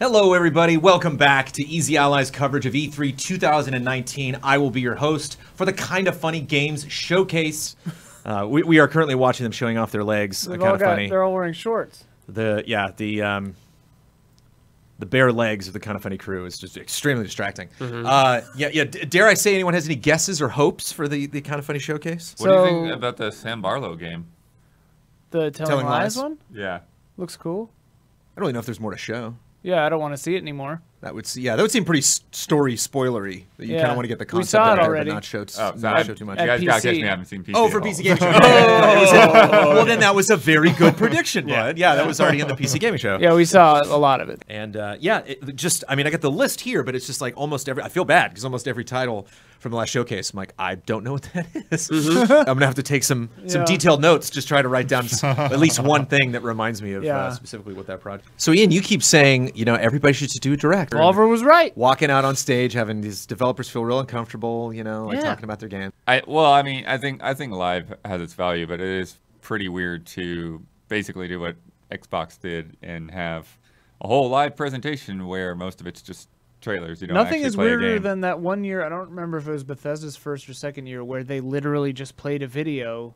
Hello, everybody. Welcome back to Easy Allies coverage of E E3 2019. I will be your host for the Kind of Funny Games Showcase. Uh, we, we are currently watching them showing off their legs. They've kind all of got, funny. they're all wearing shorts. The yeah the um, the bare legs of the kind of funny crew is just extremely distracting. Mm-hmm. Uh, yeah yeah. d- Dare I say anyone has any guesses or hopes for the the kind of funny showcase? What do you So- think about the Sam Barlow game? The telling, Telling lies, lies? one Yeah. looks cool. I don't really know if there's more to show. Yeah, I don't want to see it anymore. That would se- yeah that would seem pretty story spoilery. That you kind of want to get the We concept saw out it there, already. but not show, t- Oh, not I- show too much. You At guys gotta catch PC. me. I haven't seen PC. Oh, for. PC Gaming Show. It was in- well, then that was a very good prediction, bud. Yeah, that was already in the PC Gaming Show. Yeah, we saw a lot of it. And uh, yeah, it just I mean, I got the list here, but it's just like almost every. I feel bad because almost every title from the last showcase, I'm like, I don't know what that is. I'm gonna have to take some some detailed notes, just try to write down at least one thing that reminds me of uh, specifically what that project. So Ian, you keep saying you know everybody should just do it direct. Oliver was right. Walking out on stage, having these developers feel real uncomfortable, you know, like Yeah. talking about their game. I well, I mean, I think I think live has its value, but it is pretty weird to basically do what Xbox did and have a whole live presentation where most of it's just trailers. You don't Nothing is weirder than that one year. I don't remember if it was Bethesda's first or second year where they literally just played a video,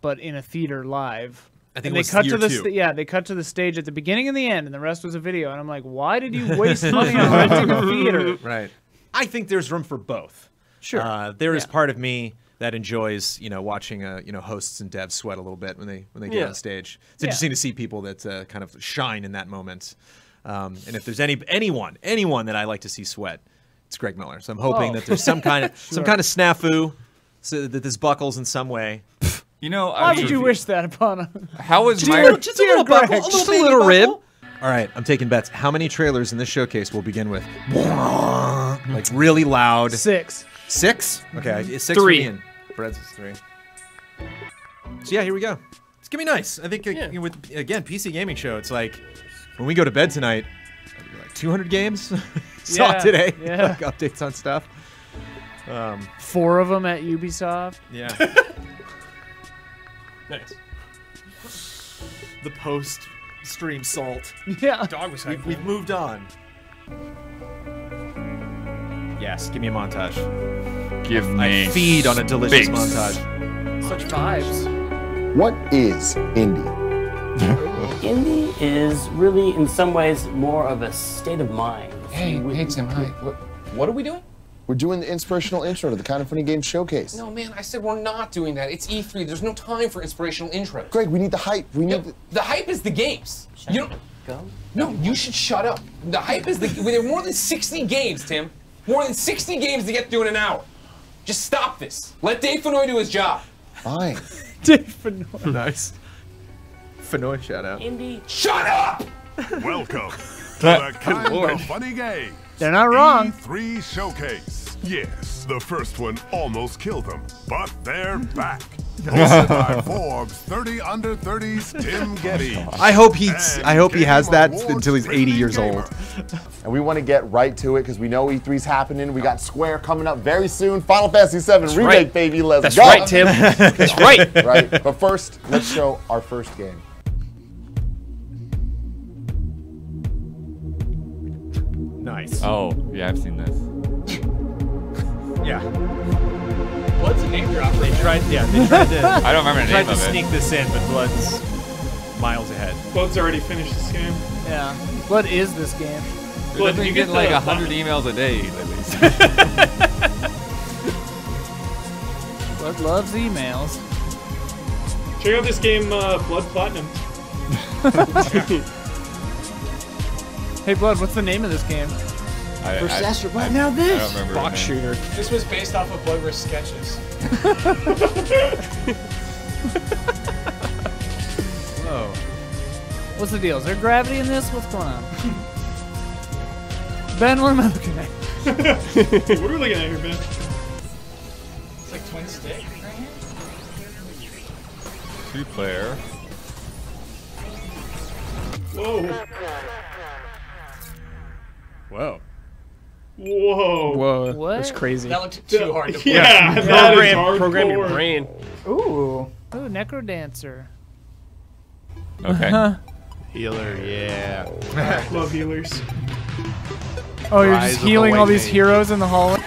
but in a theater live. I think and it was they cut year to the two. yeah they cut to the stage at the beginning and the end, and the rest was a video. And I'm like, why did you waste money on renting a theater? Right. I think there's room for both. Sure. Uh, there is Yeah. part of me that enjoys, you know, watching, uh, you know, hosts and devs sweat a little bit when they when they get Yeah. on stage. It's Yeah. interesting to see people that uh, kind of shine in that moment. Um, and if there's any anyone anyone that I like to see sweat, it's Greg Miller. So I'm hoping Oh. that there's some kind of some kind of snafu, so that this buckles in some way. you know, Why I mean, would you wish that upon a How was Just a my little, just a little Dear buckle, a little, Just a little rib. All right, I'm taking bets. How many trailers in this showcase will begin with like really loud? six? Six? Okay, it's six Three. for Ian. Brett's is three. So yeah, here we go. It's gonna be nice. I think uh, Yeah. you with again PC gaming show, it's like when we go to bed tonight, like 200 games. Saw Yeah, today. yeah. like updates on stuff. Um, Four of them at Ubisoft. yeah. Nice. the post stream salt. Yeah. Dog was We've, we've moved on. Yes, give me a montage. give me I feed on a delicious space. montage. Such vibes. What is indie? Indie is really, in some ways, more of a state of mind. Hey, we, hey Tim, hi. What, what are we doing? We're doing the inspirational intro to the Kind of Funny Games Showcase. No, man, I said we're not doing that. It's E3. There's no time for inspirational intros. Greg, we need the hype. We Yo, need the... the hype is the games. You don't. Go. No, you should shut up. The hype is the. There are more than 60 games, Tim. More than 60 games to get through in an hour. Just stop this. Let Dave Fennoy do his job. Fine. Dave Fennoy. nice. Fennoy shout out. Indie Shut up! Welcome to the kind Lord. of funny game. They're not wrong. E3 showcase. Yes, the first one almost killed them, but they're back. Hosted by Forbes 30 under 30s Tim Gettys. I hope he's. I hope he has that until he's 80 years gamer. old. And we want to get right to it because we know E3's happening. We got Square coming up very soon. Final Fantasy VII Remake, right. baby. Let's That's go. right, Tim. That's right. Right. But first, let's show our first game. Nice. Oh, yeah, I've seen this. Yeah. What's a name drop? They tried. Yeah. They tried to. I don't remember the name tried to of sneak this in, but Blood's miles ahead. Blood's already finished this game. Yeah. What is this game? Blood, I've been you getting get like a hundred emails a day lately. Blood loves emails. Check out this game, uh, Blood Platinum. Hey, Blood, what's the name of this game? I, First I, Astro I, now this. I don't remember. Box shooter. This was based off of Blood Risk sketches. Oh. What's the deal? Is there gravity in this? What's going on? ben, what am I looking at? what are we looking at here, Ben? It's like twin stick. Two player. Whoa. Whoa. Whoa. Whoa. What? That's crazy. That looked too hard to play. Yeah. Yeah, that is Program, hardcore. program your brain. Ooh. Ooh, Necro Dancer. Okay. Uh-huh. Healer, yeah. Love healers. Oh, you're Rise just of the healing all these heroes in the hallway.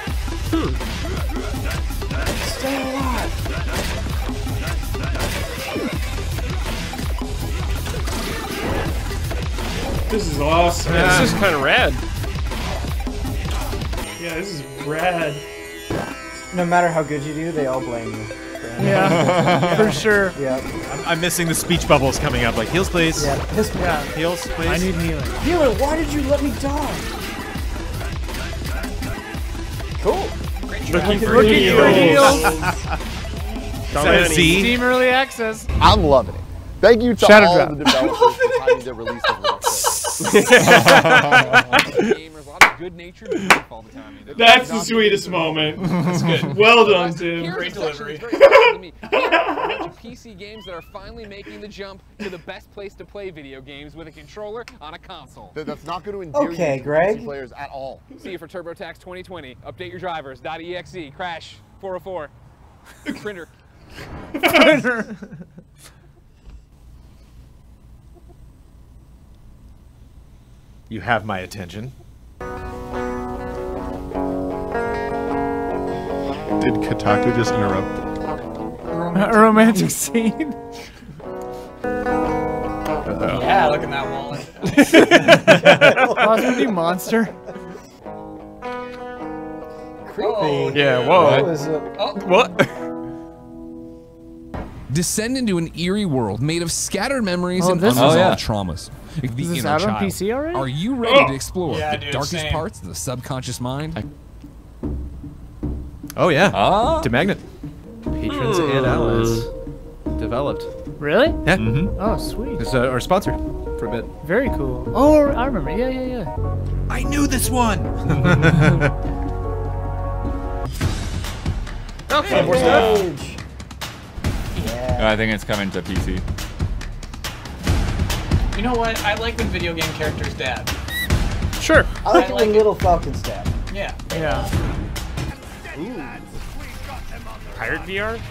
This is awesome. This is kind of rad. Yeah, this is rad. No matter how good you do, they all blame you. Yeah, for sure. Yeah. I'm, I'm missing the speech bubbles coming up. Like heals, please. Yeah. This Yeah. Heals, please. I need healing. Healer, why did you let me die? Cool. Looking for Looking for heals. heals. Z. Steam early access. I'm loving it. Thank you to Shadow all drop. the developers for timing their release of Rock good-natured beef all the time. you know? That's the sweetest moment. That's good. Well done, Tim. Here's Great a section delivery. that's to me. We have a bunch of PC games that are finally making the jump to the best place to play video games with a controller on a console. That- That's not going to endear Okay, you to Greg. PC players at all. See you for TurboTax 2020. Update your drivers. .exe. Crash. 404. Printer. Printer. You have my attention. Did Kotaku just interrupt? A romantic scene. Yeah, look at that wallet. Awesome new monster. Creepy. Yeah, That whoa. was, uh, What? Descend into an eerie world made of scattered memories Oh, and this is- unresolved Oh, yeah. traumas. The Is this inner out on. PC already? Are you ready Oh. to explore Yeah, the dude, darkest same. parts of the subconscious mind? Oh yeah. Ah. To Magnet. Patrons and allies. Developed. Really? Yeah. Mm-hmm. Oh, sweet. It's uh, our sponsor for a bit. Very cool. Oh, I remember. Yeah, yeah, yeah. I knew this one. Okay, more Rage. Yeah. I think it's coming to PC. You know what? I like when video game characters dab. Sure. I like I it like when it. Little Falcon stab. Yeah. Yeah. Pirate VR?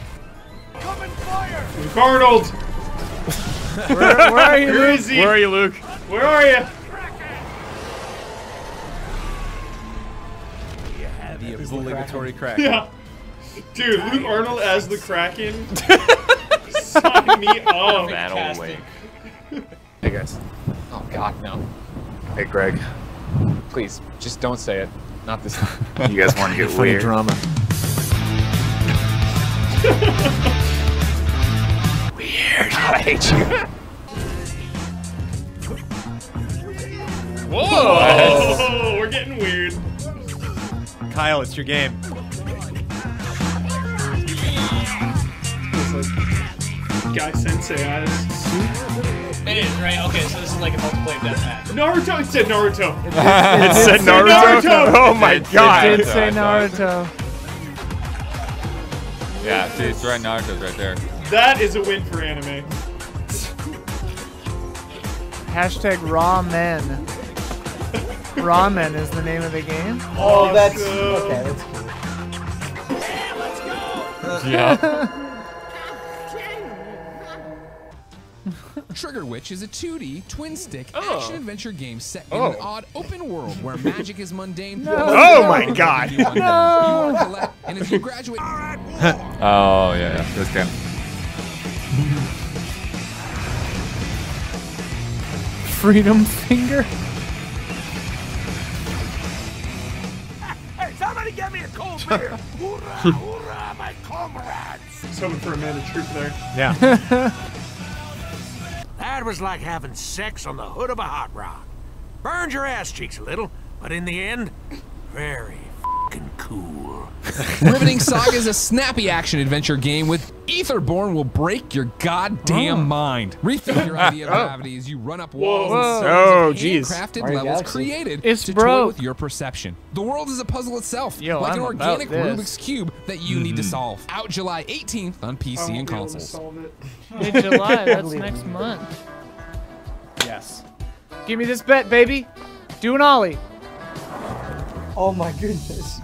Luke Arnold. Where, where are you? Where Luke? is he? Where are you, Luke? Where are you? The obligatory crack. Yeah. Dude, Luke Arnold as the Kraken. Sign me up. That'll wait. Hey guys. Oh God, no. Hey, Greg. Please, just don't say it. Not this time. You guys want to get Funny weird? drama. God, I hate you. Whoa! Oh, we're getting weird. Kyle, it's your game. Guy Sensei eyes. It is, right? Okay, so this is like a multiplayer deathmatch. Naruto. It said Naruto. It said Naruto. Oh my god! It did did say Naruto. Yeah, see, it's right. Naruto's right there. That is a win for anime. Hashtag Rawmen. Ramen is the name of the game. Oh, that's go. okay. That's cool. Yeah. Trigger Witch is a 2D twin stick Oh. action adventure game set in Oh. an odd open world where magic is mundane. Oh my God. You are collect, and as you graduate, Oh yeah, yeah. This game. Freedom finger. Just hoping for a man of truth there. Yeah. Was like having sex on the hood of a hot rod. Burned your ass cheeks a little, but in the end, very fing cool. Riveting Saga is a snappy action adventure game with Etherborn will break your goddamn oh. mind. Rethink your idea of oh. gravity as you run up walls Whoa. and Oh, solve jeez. handcrafted Mario levels Galaxy. created It's to toy with your perception. The world is a puzzle itself, Yo, like I'm an organic. Rubik's Cube that you need to mm-hmm. solve. Out July 18th on PC and be able to consoles. solve it. Mid July. That's next month. yes. Give me this bet, baby. Do an ollie. Oh my goodness.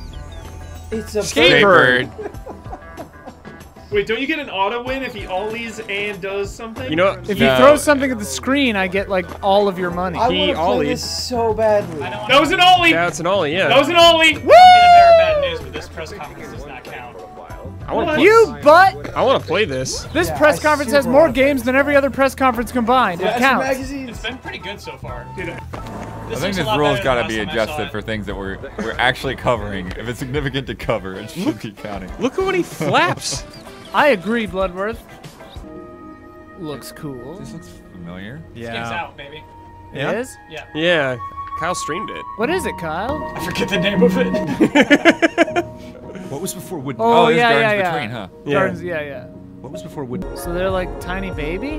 It's a Skatebird. Wait, don't you get an auto win if he ollies and does something? You know, If you throw something at the screen, I get like all of your money. I He want to play ollied. this so badly. That was an ollie. Yeah, it's an ollie. Yeah. That was an ollie. Woo! I want to play. You butt! I want to play this. This Yeah, press I conference has more games than every other press conference combined. It counts. magazines. It's been pretty good so far. Dude, I think this rule's got to be last time I saw adjusted for things that we're we're actually covering. If it's significant to cover, it should be counting. Look at when he flaps. I agree, Bloodworth. Looks cool. This looks familiar. Game's Yeah. out, baby. Yeah? It is? Yeah. yeah. Kyle streamed it. What is it, Kyle? I forget the name of it. What was before Wood? Oh, Oh, it is yeah, yeah, Gardens yeah. Between, huh? Yeah. Gardens, yeah, yeah. What was before Wood? So they're like tiny baby?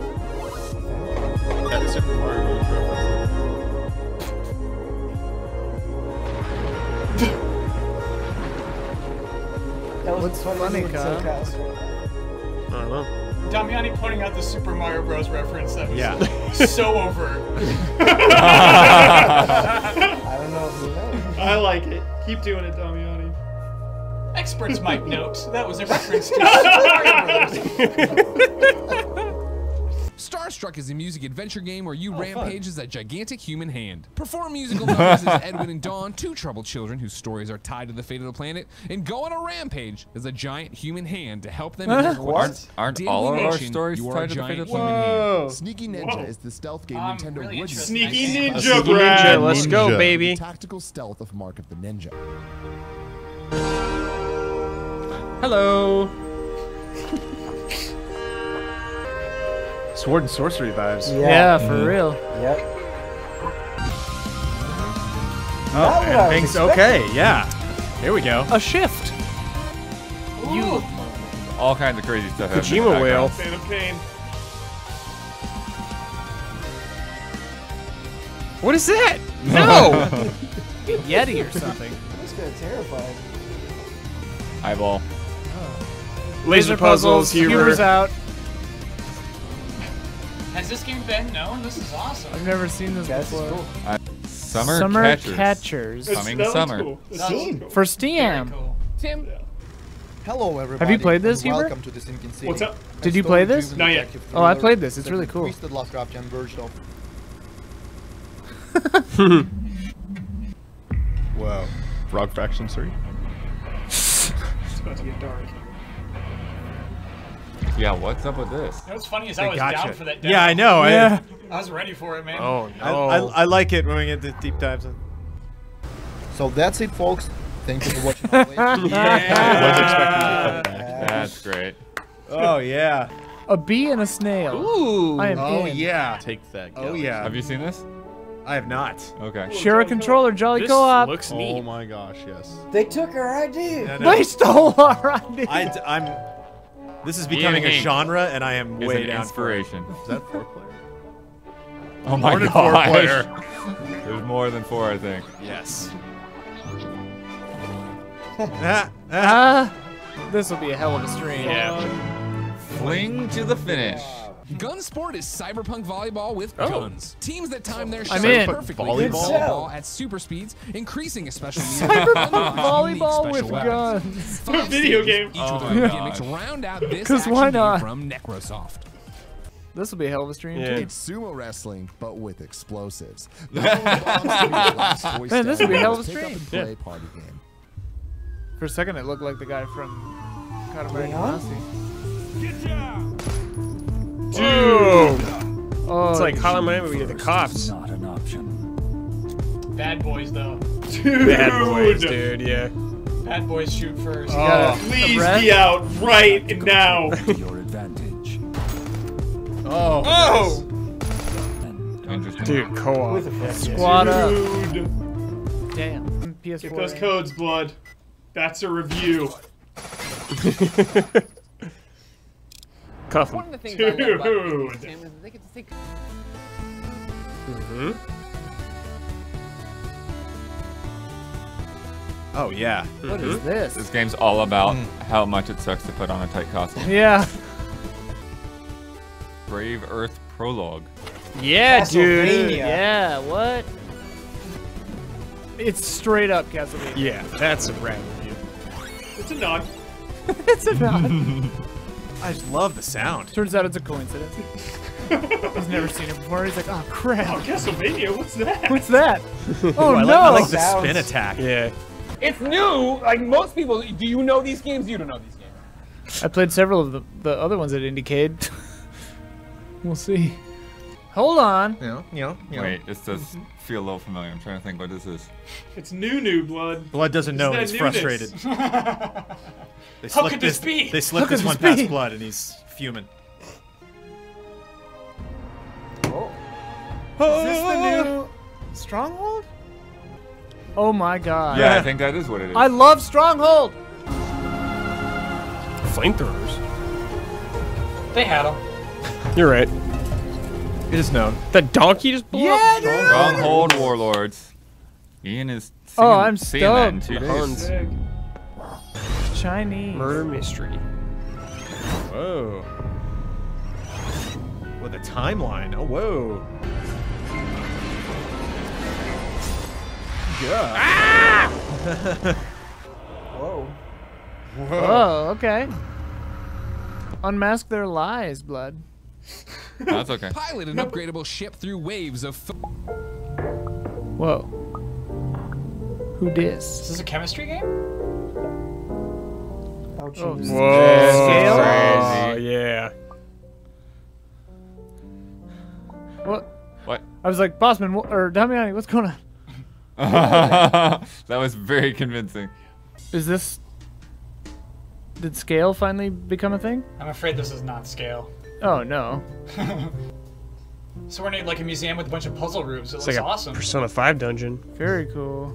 That's Super Mario Bros. That was What's funny, funny, when Kyle? I don't know. Damiani pointing out the Super Mario Bros. reference that was Yeah. so over. I don't know if you know. I like it. Keep doing it, Damiani. Experts might note that was a reference to Super Starstruck is a music adventure game where you oh, rampage as a gigantic human hand. Perform musical numbers as Edwin and Dawn, two troubled children whose stories are tied to the fate of the planet, and go on a rampage as a giant human hand to help them in their quest. Aren't Daily all of our stories tied to the fate of the human planet? hand. Sneaky Ninja Whoa. is the stealth game I'm Nintendo really would interested. Sneaky Nice. ninja, Sneaky Brad. Ninja, let's go, Ninja. baby. Tactical stealth of Mark of the Ninja. Hello. Sword and sorcery vibes. Yeah, for mm-hmm. real. Yep. Oh, Not and things okay. Yeah. Here we go. A shift. You. All kinds of crazy stuff. happening in the Kojima whale. background. Of pain. What is that? No. Yeti or something. That's kind of terrifying. Eyeball. Laser puzzles. Humor. Humor's out. Has this game been known? This is awesome. I've never seen this That's before. cool. Uh, summer, Summer catchers. catchers. Coming summer. Cool. That That's- looks cool. For Steam. cool. Tim, Hello, everybody. played this, and Huber? Welcome to the Sinking City. What's up? Did you play this? Not yet. Oh, I played this. It's really cool. Twisted Lovecraftian version of. Wow. Frog Fractions 3? It's about to get dark. Yeah, what's up with this? You know what's funny is They I was down for that demo. Yeah, I know. Yeah. I was ready for it, man. Oh I, no. I, I like it when we get the deep dives. In. So that's it, folks. Thank you for watching. all the. Yeah. Wasn't expecting you to play that. That's great. Oh yeah. a bee and a snail. Ooh. I am Oh in. yeah. Take that. Oh yeah. Have you seen this? I have not. Okay. Share a controller, Jolly Co-op. looks Oh my gosh, yes. They took our idea. No, no. They stole our idea. I, am This is Ian becoming a Hank genre, and I am Is way an down for it. inspiration. Is that four player? Oh my More than four god. player. There's more than four, I think. Yes. ah. Ah, this will be a hell of a stream. Yeah. Fling to the finish. Gunsport is cyberpunk volleyball with Oh. guns. Teams that time their shots perfectly Volleyball? can volleyball at super speeds, increasing a special meter. Cyberpunk volleyball with weapons. guns. Five Video stages, game. Each Oh with my their gosh. gimmicks round out this 'Cause action why game not? from Necrosoft. This will be a hell of a stream Yeah. too. It's sumo wrestling, but with explosives. The whole box to be the last toy Man, this will be a hell of a Pick up stream. and play party game. For a second, it looked like the guy from Katamari Yeah. Damacy. Dude. Oh, It's like Hotline Miami with the cops. Not an option. Bad boys, though. Dude. Bad boys, dude. Yeah. Bad boys shoot first. Oh. got a- Please be out right now. Your advantage. Oh. Oh. Dude, co-op. With a friend. squad up. Dude. Damn. PS4. Get those codes, blood. That's a review. Cuff One of the things I love about Dude. Is that they get to think. Mm-hmm. Oh yeah. What is this? This game's all about how much it sucks to put on a tight costume. Yeah. Brave Earth Prologue. Yeah, dude. Yeah. What? It's straight up Castlevania. Yeah, that's a rad review. It's a nod. it's a nod. I just love the sound. Turns out it's a coincidence. He's never seen it before. He's like, oh crap. Oh, Castlevania, what's that? What's that? Oh I no! like, I like the spin attack. Yeah. It's new. Like most people, do you know these games? You don't know these games. I played several of the, the other ones at Indiecade. we'll see. Hold on. Yeah, yeah, you know, you know. Wait, this does mm-hmm. feel a little familiar. I'm trying to think what this is. It's new new blood. Blood doesn't know, and It's he's frustrated. They How slipped could this this be? They slipped How this one this past blood, and he's fuming. Oh. Is this the new Stronghold? Oh my god. Yeah, I think that is what it is. I love Stronghold. Flamethrowers. They had them. You're right. It is known. The donkey just blew Yeah, up. dude. Stronghold Warlords. Ian is seeing, Oh, I'm seeing that in two The days. Huns. Chinese. Murder mystery. Whoa. With a timeline. Oh, whoa. Yeah. Ah! Whoa. Oh, okay. Unmask their lies, blood. That's okay. Pilot an upgradable ship through waves of. Whoa. Who dis? Is this a chemistry game? Oh, Oh. Whoa. Scale? Oh, yeah. What? What? I was like, Bosman, wh- or Damiani, what's going on? that was very convincing. Is this? Did scale finally become a thing? I'm afraid this is not scale. Oh no. So we're in like a museum with a bunch of puzzle rooms. It It's looks like a awesome. Persona 5 dungeon. Very cool.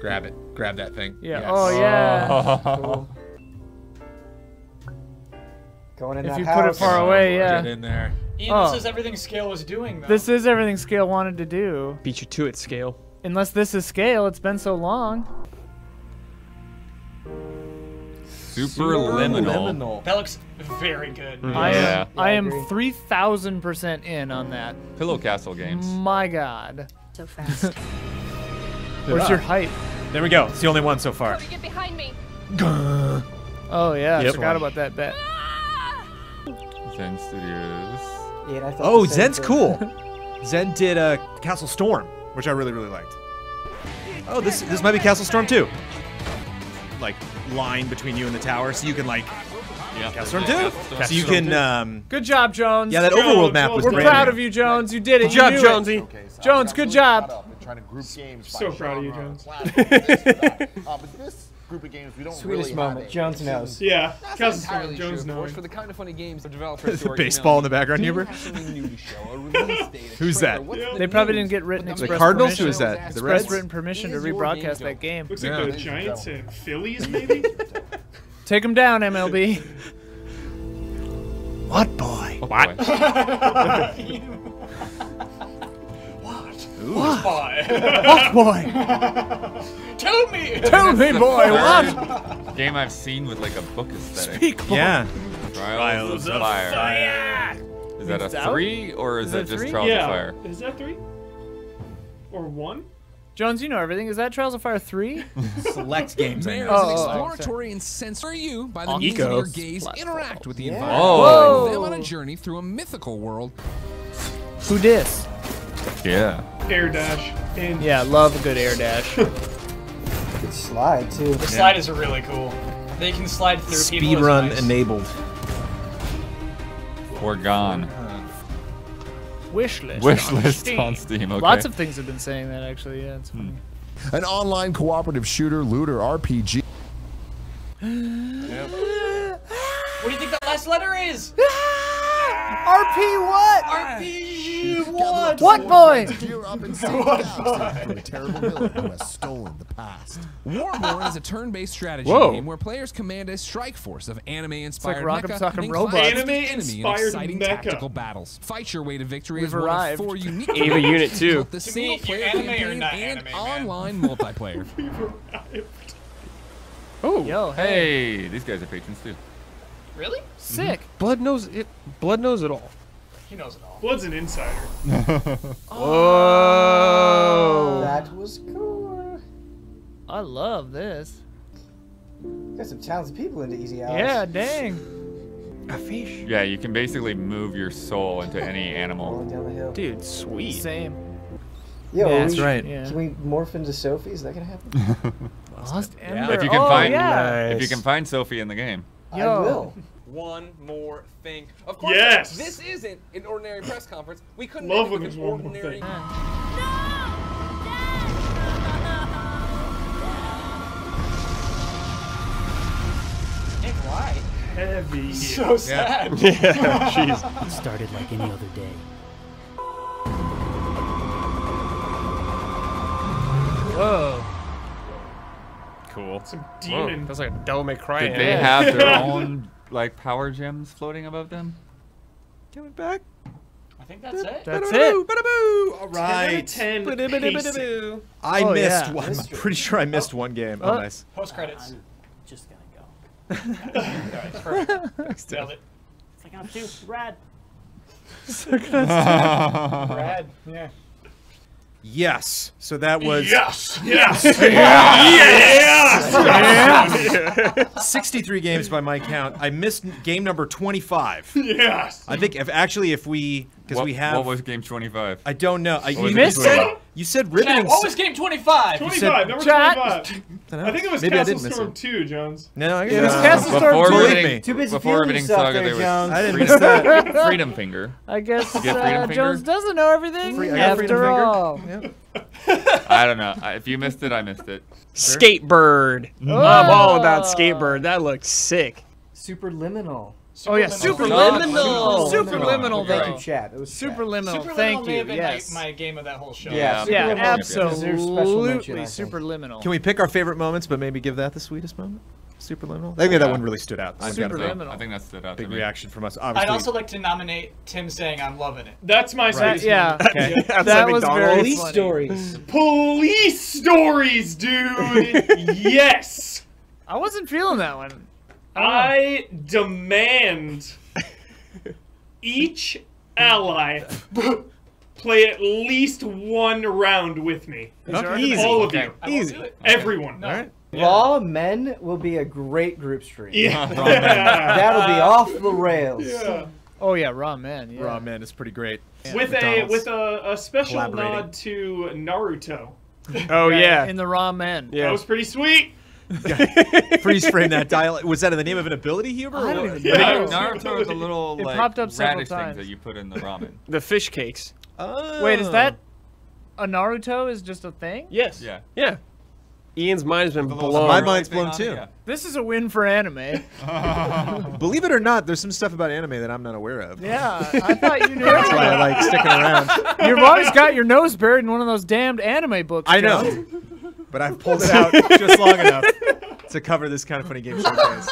Grab it. Grab that thing. Yeah. Yes. Oh yeah. Oh. Cool. Going in If that you house. put it far away, yeah. Get in there. Ian, Oh. this is everything scale was doing, though. This is everything scale wanted to do. Beat you to it, scale. Unless this is scale, it's been so long. Super Superliminal. That looks very good. I Yeah. am, I am three thousand percent in on that. Pillow Castle games. My God. So fast. Where's your height? There we go. It's the only one so far. Get behind me. Oh yeah, I forgot about that bet. Zen Studios. Yeah, I Oh, Zen's thing. cool. Zen did uh, Castle Storm, which I really, really liked. Oh, this this might be Castle Storm too. Like line between you and the tower, so you can like Yeah. Castle Storm too. So you can um, Good job, Jones. yeah, that Jones, overworld map well was We're proud of you, Jones. You did it. Good job, you knew. Jonesy. Okay, so Jones, good really job. caught up Trying to group games So proud of you, Jones. platform, this or that. Uh, but this group of games, we don't Sweetest really moment. have a Jones knows. Yeah. That's Castle not Storm, entirely Jones true, of course. For the kind of funny games the developers who Baseball in the background, Huber? have something new to show, a release date, a Who's that? what's They probably didn't get written express the Cardinals? permission. Who is that? The Express Reds? written permission to rebroadcast that game. Looks Yeah. like the Giants and Phillies, maybe? Take them down, MLB. What boy? Oh, boy. What? Boy. what boy? Tell me. Tell me, boy. What? Game I've seen with like a book aesthetic. Speak, boy. Yeah. Trials of Fire. Is that a three or is, Is that it just three? Trials yeah. of Fire? Is that three? Or one? Jones, you know everything. Is that Trials of Fire 3? Select games. I Mayor know. is Oh, an oh, oh, exploratory and sensory you by the Eco. means of your gaze Platform. interact with the Yeah. environment. Oh. Take them on a journey through a mythical world. Who dis? Yeah. Air dash. And Yeah, love a good air dash. Good slide, too. The slide is really cool. They can slide through people. Speed is run nice. enabled. Or gone. Wish list. Wish on list Steam. on Steam. Okay. Lots of things have been saying that actually. Yeah, it's funny. Hmm. An online cooperative shooter looter RPG. What do you think that last letter is? RP what? RPG what? What boy? Gear up and save the galaxy from a terrible villain who has stolen the past. Warborn is a turn-based strategy Whoa. game where players command a strike force of anime-inspired Like mecha Sock'em and robots. clash with the enemy in Anime-inspired exciting mecha. tactical battles. Fight your way to victory We've as one of four unique Ava characters Unit 2. both the To single-player you're anime or campaign not and anime, online multiplayer. Oh, Yo, hey. Hey, these guys are patrons too. Really? Sick. Mm-hmm. Blood knows it. Blood knows it all. He knows it all. Blood's an insider. Oh. oh. That was cool. I love this. Got some talented people into Easy Hours. Yeah, dang. A fish. Yeah, you can basically move your soul into any animal. Down the hill. Dude, sweet. Same. Yo, Yeah, that's we- right. Can we morph into Sophie? Is that gonna happen? Lost Yeah, if you can oh, find yeah. if you can find Sophie in the game. I will. One more thing. Of course, Yes. this isn't an ordinary press conference. We couldn't Love end it when with an one more ordinary. thing. Nick, why? Heavy. So sad. Yeah, jeez. It started like any other day. Whoa. Cool. Some Whoa, demon. that's like a Devil May Cry. Did they have their own like power gems floating above them? Coming back. I think that's it. That's it. Ba-da-boo. 10 out of right. 10 Ba-da-ba-da-ba-da-boo. pacing. I Oh, missed yeah. one. I'm pretty sure I missed one game. Oh, Uh, nice. Post credits. I'm just gonna go. Alright, perfect. Thanks, Nailed Tim. it. Second up two, rad. Brad. Yeah. Yes. So that was Yes. Yes. yes. 63 games by my count. I missed game number 25. Yes. I think if actually if we because What- we have What was game 25? I don't know. I, What you was it missed between? it. You said Chat, riveting. what was game 25? 25. Number Chat. 25. I think it was Maybe Castle Storm it. 2, Jones. No, I guess. It was Castle Storm Before 2. Riveting. Too busy before feeling Riveting Saga, there, there was Jones. I didn't Freedom, miss that. Freedom Finger. I guess You get Freedom uh, Finger? Jones doesn't know everything. Free- I after all. Yep. I don't know. If you missed it, I missed it. Skatebird. I'm all about Skatebird. That looks sick. Superliminal. Oh yeah, Superliminal. superliminal. Superliminal. Thank you, chat. It was chat. Superliminal. Superliminal Thank you. Yes. my, my game of that whole show. Yeah, Yeah, Superliminal deserves special absolutely. mention, I think. Superliminal. Can we pick our favorite moments, but maybe give that the sweetest moment? Superliminal. I think that one really stood out. I've got a big- Superliminal. I think that stood out Big to me. reaction from us. I'd also like to nominate Tim saying I'm loving it. That's my That, sweetest yeah, Okay. that was very Police funny. stories. Police stories, dude. yes. I wasn't feeling that one. Ah. I demand each ally play at least one round with me. Okay. Easy. All of Okay. you. I Easy. Everyone. No. All right. Rawmen will be a great group stream. Yeah. That'll be off the rails. Yeah. Oh yeah, Rawmen. Yeah. Rawmen is pretty great. With a with a, a special nod to Naruto. Oh yeah. In the Rawmen. That was pretty sweet. Freeze frame that dial. Was that in the name of an ability, Huber? I don't or- even Yeah. know. Naruto is the little It like popped up several radish times. things that you put in the ramen. The fish cakes. Oh. Wait, is that a Naruto? Is just a thing? Yes. Yeah. Yeah. Ian's mind has been blown. My mind's blown too. yeah. This is a win for anime. Believe it or not, there's some stuff about anime that I'm not aware of. yeah, I thought you knew. That's why I like sticking around. You've always got your nose buried in one of those damned anime books. I know, Jones. But I've pulled it out just long enough to cover this kind of funny game showcase.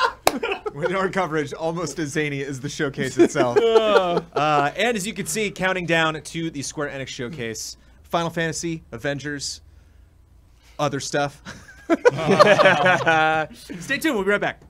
With our coverage almost as zany as the showcase itself. Uh, and as you can see, counting down to the Square Enix showcase, Final Fantasy, Avengers, other stuff. Stay tuned. We'll be right back.